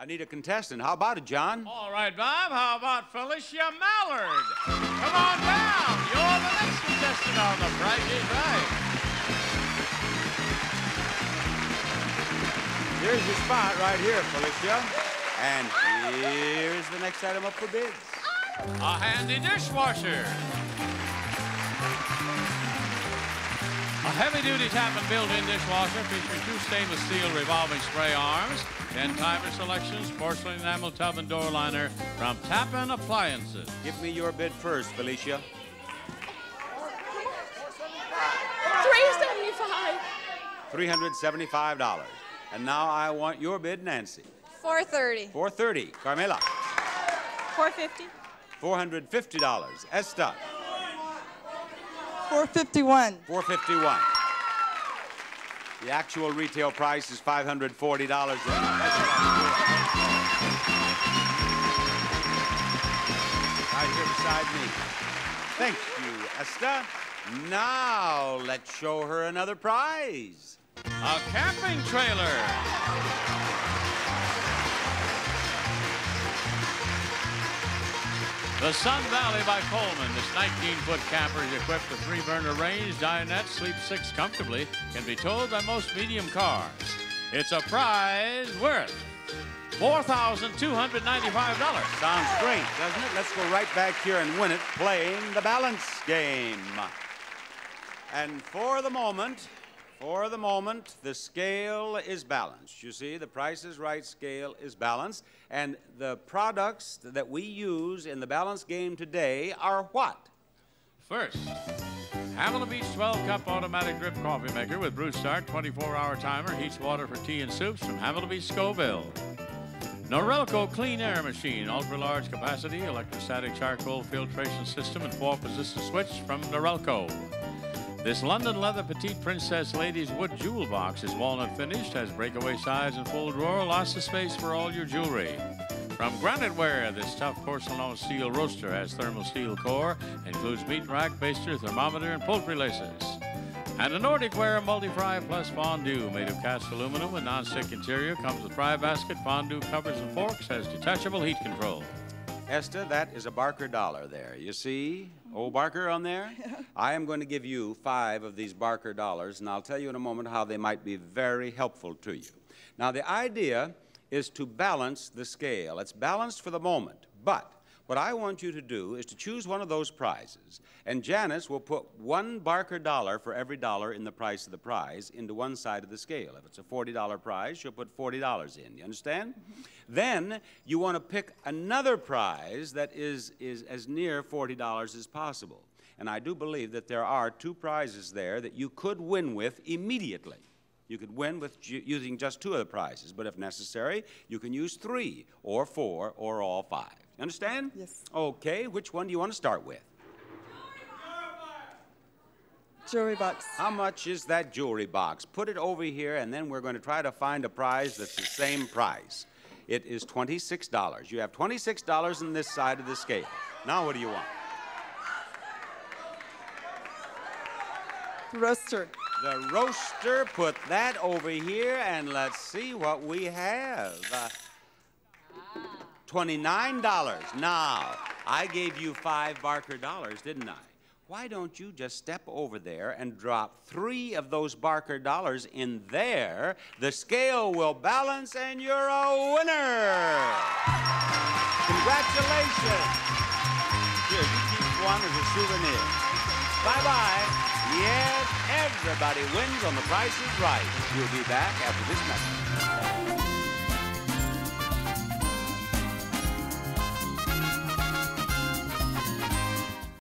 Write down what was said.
I need a contestant. How about it, John? All right, Bob. How about Felicia Mallard? Come on down. You're the next contestant on The Price is Right. Here's your spot right here, Felicia. And here's the next item up for bids. A handy dishwasher. A heavy-duty Tappan built-in dishwasher featuring two stainless steel revolving spray arms, 10 timer selections, porcelain enamel tub and door liner from Tappan Appliances. Give me your bid first, Felicia. Three seventy-five. $375. And now I want your bid, Nancy. Four thirty. 430 Carmela. Four fifty. $450. Esta. 451. 451 The actual retail price is $540. Right here beside me. Thank you, Esta. Now let's show her another prize. A camping trailer. The Sun Valley by Coleman. This 19-foot camper is equipped with three-burner range, dinette, sleeps six comfortably, can be towed by most medium cars. It's a prize worth $4,295. Sounds great, doesn't it? Let's go right back here and win it playing the balance game. And for the moment, for the moment, the scale is balanced. You see, the Price is Right scale is balanced. And the products that we use in the balance game today are what? First, Hamilton Beach 12 Cup Automatic Drip Coffee Maker with Brew Start 24 hour timer, heats water for tea and soups from Hamilton Beach Scovill. Norelco Clean Air Machine, ultra large capacity, electrostatic charcoal filtration system, and four position switch from Norelco. This London leather petite princess ladies wood jewel box is walnut finished, has breakaway size and full drawer, lots of space for all your jewelry. From Graniteware, this tough porcelain steel roaster has thermal steel core, includes meat rack, baster, thermometer, and poultry laces. And a Nordic Ware multi-fry plus fondue made of cast aluminum with non-stick interior, comes with fry basket, fondue covers and forks, has detachable heat control. Esta, that is a Barker dollar there. You see old Barker on there? I am going to give you five of these Barker dollars, and I'll tell you in a moment how they might be very helpful to you. Now, the idea is to balance the scale. It's balanced for the moment, but what I want you to do is to choose one of those prizes, and Janice will put one Barker dollar for every dollar in the price of the prize into one side of the scale. If it's a $40 prize, she'll put $40 in. You understand? Mm-hmm. Then you want to pick another prize that is, is as near $40 as possible. And I do believe that there are two prizes there that you could win with immediately. You could win with using just two of the prizes, but if necessary, you can use three or four or all five. You understand? Yes. Okay, which one do you want to start with? Jewelry box. How much is that jewelry box? Put it over here, and then we're going to try to find a prize that's the same price. It is $26. You have $26 on this side of the scale. Now, what do you want? Roaster. The roaster, put that over here, and let's see what we have. Uh, $29. Now, I gave you five Barker dollars, didn't I? Why don't you just step over there and drop three of those Barker dollars in there? The scale will balance, and you're a winner. Congratulations. Here, you keep one as a souvenir. Bye bye. Yes, everybody wins on The Price is Right. We'll be back after this message.